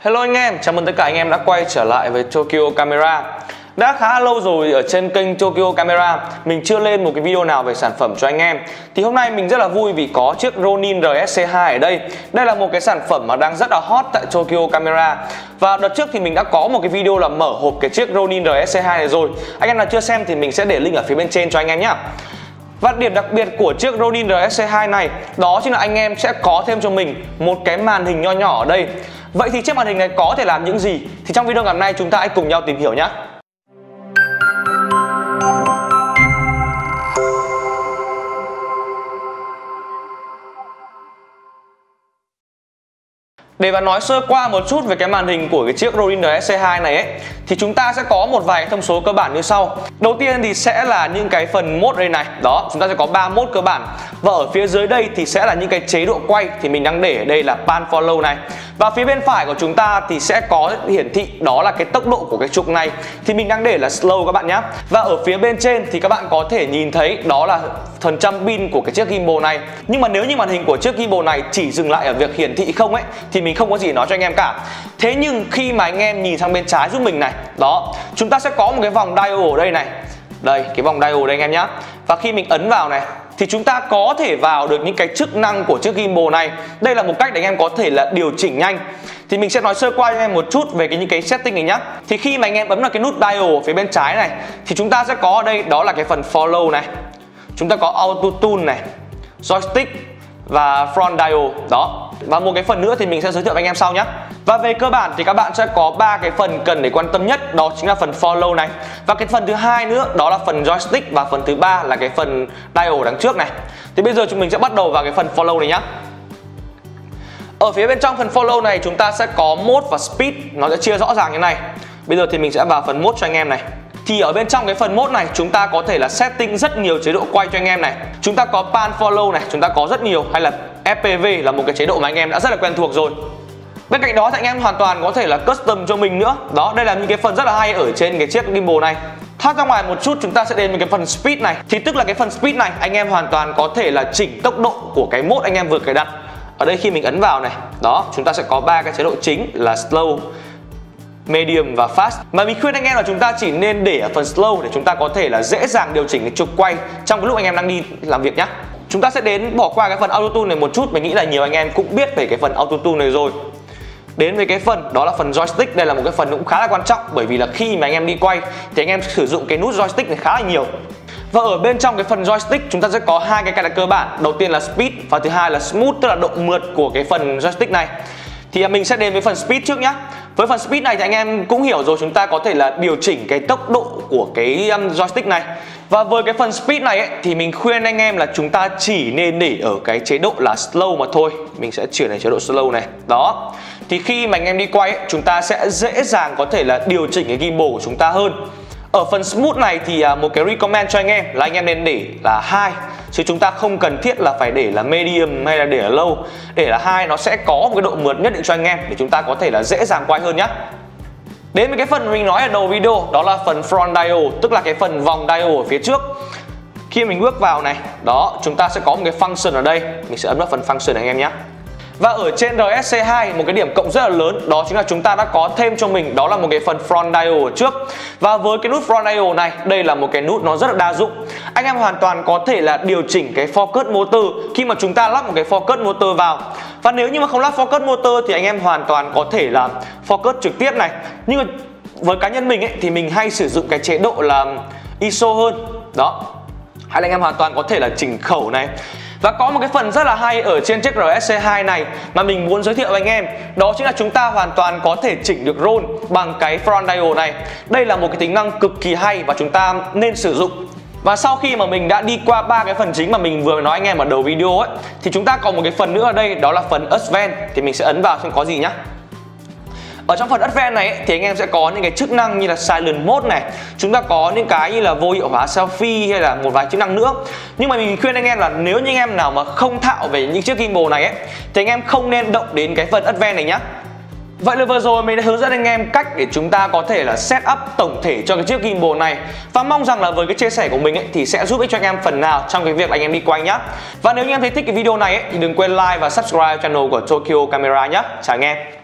Hello anh em, chào mừng tất cả anh em đã quay trở lại với Tokyo Camera. Đã khá lâu rồi ở trên kênh Tokyo Camera Mình chưa lên một cái video nào về sản phẩm cho anh em. Thì hôm nay mình rất là vui vì có chiếc Ronin RSC2 ở đây. Đây là một cái sản phẩm mà đang rất là hot tại Tokyo Camera. Và đợt trước thì mình đã có một cái video là mở hộp cái chiếc Ronin RSC2 này rồi. Anh em nào chưa xem thì mình sẽ để link ở phía bên trên cho anh em nhé và điểm đặc biệt của chiếc Ronin RSC2 này đó chính là anh em sẽ có thêm cho mình một cái màn hình nho nhỏ ở đây. Vậy thì chiếc màn hình này có thể làm những gì? Thì trong video ngày hôm nay chúng ta hãy cùng nhau tìm hiểu nhé. Để mà nói sơ qua một chút về cái màn hình của cái chiếc Ronin RSC2 này ấy thì chúng ta sẽ có một vài thông số cơ bản như sau. Đầu tiên thì sẽ là những cái phần mốt đây này. Đó, chúng ta sẽ có 3 mốt cơ bản. Và ở phía dưới đây thì sẽ là những cái chế độ quay thì mình đang để ở đây là pan follow này. Và phía bên phải của chúng ta thì sẽ có hiển thị đó là cái tốc độ của cái trục này thì mình đang để là slow các bạn nhé. Và ở phía bên trên thì các bạn có thể nhìn thấy đó là phần trăm pin của cái chiếc gimbal này. Nhưng mà nếu như màn hình của chiếc gimbal này chỉ dừng lại ở việc hiển thị không ấy thì mình không có gì nói cho anh em cả. Thế nhưng khi mà anh em nhìn sang bên trái giúp mình này, đó, chúng ta sẽ có một cái vòng dial ở đây này. Đây, cái vòng dial đây anh em nhé. Và khi mình ấn vào này thì chúng ta có thể vào được những cái chức năng của chiếc gimbal này đây là một cách để anh em có thể là điều chỉnh nhanh thì mình sẽ nói sơ qua cho anh em một chút về cái những cái setting này nhá thì khi mà anh em bấm vào cái nút dial ở phía bên trái này thì chúng ta sẽ có ở đây đó là cái phần follow này chúng ta có auto tune này, joystick và front dial. Đó, và một cái phần nữa thì mình sẽ giới thiệu với anh em sau nhé. Và về cơ bản thì các bạn sẽ có ba cái phần cần để quan tâm nhất, đó chính là phần follow này. Và cái phần thứ hai nữa, đó là phần joystick và phần thứ ba là cái phần dial đằng trước này. Thì bây giờ chúng mình sẽ bắt đầu vào cái phần follow này nhé ở phía bên trong phần follow này, chúng ta sẽ có mode và speed. Nó sẽ chia rõ ràng như này. Bây giờ thì mình sẽ vào phần mode cho anh em này thì ở bên trong cái phần mode này chúng ta có thể là setting rất nhiều chế độ quay cho anh em này. Chúng ta có pan follow này chúng ta có rất nhiều. Hay là FPV là một cái chế độ mà anh em đã rất là quen thuộc rồi. Bên cạnh đó thì anh em hoàn toàn có thể là custom cho mình nữa. Đó, đây là những cái phần rất là hay ở trên cái chiếc gimbal này. Thoát ra ngoài một chút chúng ta sẽ đến với cái phần speed này. Thì tức là cái phần speed này anh em hoàn toàn có thể là chỉnh tốc độ của cái mode anh em vừa cài đặt. Ở đây khi mình ấn vào này Đó, chúng ta sẽ có ba cái chế độ chính là slow medium và fast. Mà mình khuyên anh em là chúng ta chỉ nên để ở phần slow để chúng ta có thể là dễ dàng điều chỉnh cái trục quay trong cái lúc anh em đang đi làm việc nhé chúng ta sẽ đến bỏ qua cái phần auto tune này một chút. Mình nghĩ là nhiều anh em cũng biết về cái phần auto tune này rồi. Đến với cái phần, đó là phần joystick. Đây là một cái phần cũng khá là quan trọng bởi vì là khi mà anh em đi quay thì anh em sử dụng cái nút joystick này khá là nhiều. Và ở bên trong cái phần joystick, chúng ta sẽ có hai cái cài đặt cơ bản. Đầu tiên là speed và thứ hai là smooth, tức là độ mượt của cái phần joystick này thì mình sẽ đến với phần speed trước nhá. Với phần speed này thì anh em cũng hiểu rồi chúng ta có thể là điều chỉnh cái tốc độ của cái um, joystick này. Và với cái phần speed này ấy, thì mình khuyên anh em là chúng ta chỉ nên để ở cái chế độ là slow mà thôi. Mình sẽ chuyển đến chế độ slow này. Đó. Thì khi mà anh em đi quay ấy, chúng ta sẽ dễ dàng có thể là điều chỉnh cái gimbal của chúng ta hơn. Ở phần smooth này thì à, một cái recommend cho anh em là anh em nên để là hai chứ chúng ta không cần thiết là phải để là medium hay là để là low để là hai, nó sẽ có một cái độ mượt nhất định cho anh em, để chúng ta có thể là dễ dàng quay hơn nhé đến với cái phần mình nói ở đầu video, đó là phần front dial, tức là cái phần vòng dial ở phía trước. Khi mình bước vào này, đó, chúng ta sẽ có một cái function ở đây. Mình sẽ ấn vào phần function này anh em nhé và ở trên RSC2 một cái điểm cộng rất là lớn đó chính là chúng ta đã có thêm cho mình đó là một cái phần front dial ở trước. Và với cái nút front dial này, đây là một cái nút nó rất là đa dụng. Anh em hoàn toàn có thể là điều chỉnh cái focus motor khi mà chúng ta lắp một cái focus motor vào. Và nếu như mà không lắp focus motor thì anh em hoàn toàn có thể là focus trực tiếp này. Nhưng mà với cá nhân mình ấy thì mình hay sử dụng cái chế độ là um, ISO hơn. Đó. Hay là anh em hoàn toàn có thể là chỉnh khẩu này và có một cái phần rất là hay ở trên chiếc RSC2 này mà mình muốn giới thiệu với anh em. Đó chính là chúng ta hoàn toàn có thể chỉnh được roll bằng cái front dial này. Đây là một cái tính năng cực kỳ hay và chúng ta nên sử dụng. Và sau khi mà mình đã đi qua ba cái phần chính mà mình vừa nói anh em ở đầu video ấy, thì chúng ta còn một cái phần nữa ở đây, đó là phần Advanced thì mình sẽ ấn vào xem có gì nhá. Ở trong phần Advanced này ấy, thì anh em sẽ có những cái chức năng như là Silent Mode này. Chúng ta có những cái như là vô hiệu hóa selfie hay là một vài chức năng nữa. Nhưng mà mình khuyên anh em là nếu như anh em nào mà không thạo về những chiếc gimbal này ấy Thì anh em không nên động đến cái phần Advanced này nhá. Vậy là vừa rồi mình đã hướng dẫn anh em cách để chúng ta có thể là set up tổng thể cho cái chiếc gimbal này. Và mong rằng là với cái chia sẻ của mình ấy, thì sẽ giúp ích cho anh em phần nào trong cái việc anh em đi quay nhá. Và nếu như em thấy thích cái video này ấy, thì đừng quên like và subscribe channel của Tokyo Camera nhé Chào anh em.